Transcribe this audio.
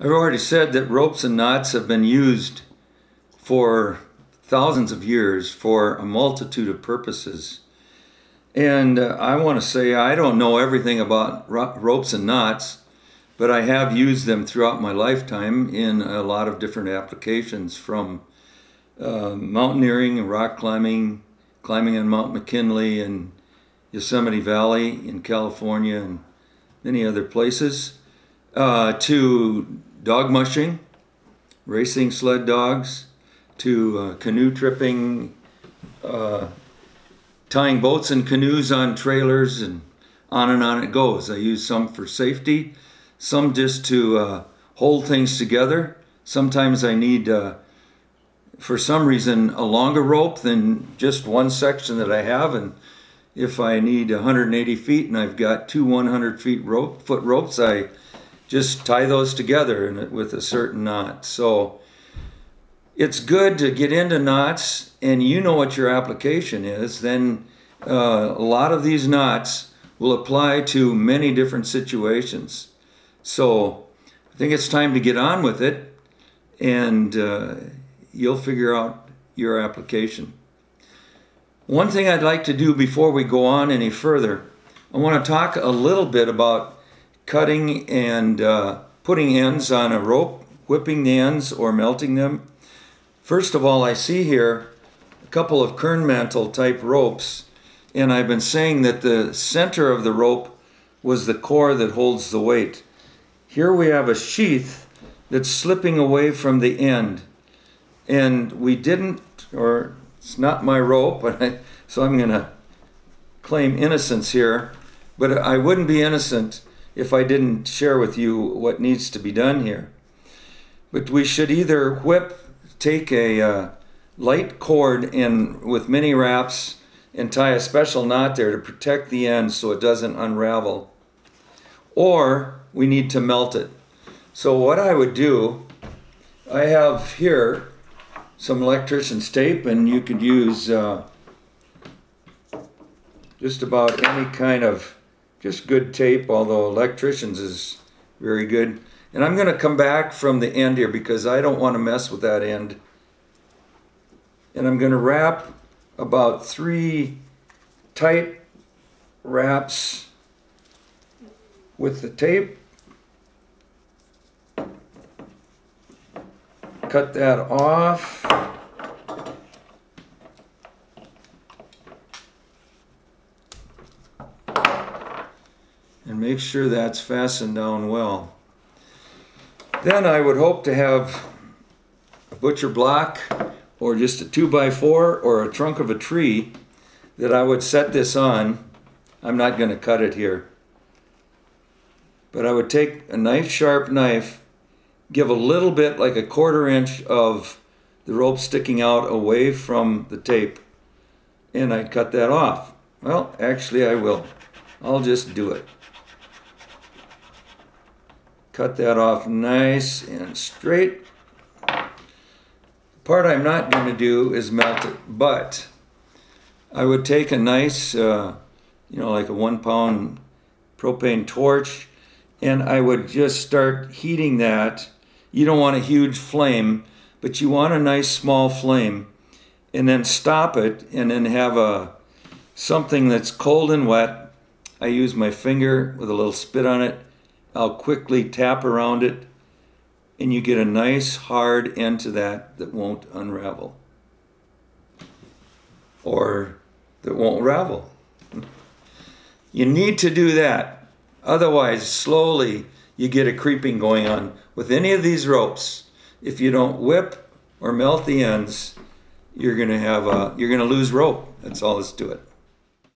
I've already said that ropes and knots have been used for thousands of years for a multitude of purposes. And uh, I want to say I don't know everything about ro ropes and knots, but I have used them throughout my lifetime in a lot of different applications from uh, mountaineering and rock climbing, climbing on Mount McKinley and Yosemite Valley in California and many other places, uh, to dog mushing, racing sled dogs, to uh, canoe tripping, uh, tying boats and canoes on trailers, and on and on it goes. I use some for safety, some just to uh, hold things together. Sometimes I need, uh, for some reason, a longer rope than just one section that I have, and if I need 180 feet and I've got two 100 feet rope, foot ropes, I just tie those together with a certain knot. So it's good to get into knots and you know what your application is. Then uh, a lot of these knots will apply to many different situations. So I think it's time to get on with it and uh, you'll figure out your application. One thing I'd like to do before we go on any further, I want to talk a little bit about cutting and uh, putting ends on a rope, whipping the ends or melting them. First of all, I see here a couple of kernmantle type ropes, and I've been saying that the center of the rope was the core that holds the weight. Here we have a sheath that's slipping away from the end, and we didn't, or it's not my rope, I, so I'm going to claim innocence here, but I wouldn't be innocent if I didn't share with you what needs to be done here. But we should either whip, take a uh, light cord and with many wraps and tie a special knot there to protect the end so it doesn't unravel. Or we need to melt it. So what I would do, I have here some electrician's tape and you could use uh, just about any kind of just good tape, although electricians is very good. And I'm going to come back from the end here because I don't want to mess with that end. And I'm going to wrap about three tight wraps with the tape. Cut that off. And make sure that's fastened down well. Then I would hope to have a butcher block or just a 2x4 or a trunk of a tree that I would set this on. I'm not going to cut it here. But I would take a knife sharp knife, give a little bit like a quarter inch of the rope sticking out away from the tape, and I'd cut that off. Well, actually I will. I'll just do it. Cut that off nice and straight. The part I'm not going to do is melt it, but I would take a nice, uh, you know, like a one pound propane torch, and I would just start heating that. You don't want a huge flame, but you want a nice small flame, and then stop it, and then have a something that's cold and wet. I use my finger with a little spit on it I'll quickly tap around it and you get a nice hard end to that that won't unravel or that won't ravel. You need to do that. Otherwise, slowly you get a creeping going on with any of these ropes. If you don't whip or melt the ends, you're going to have a, you're going to lose rope. That's all there's to it.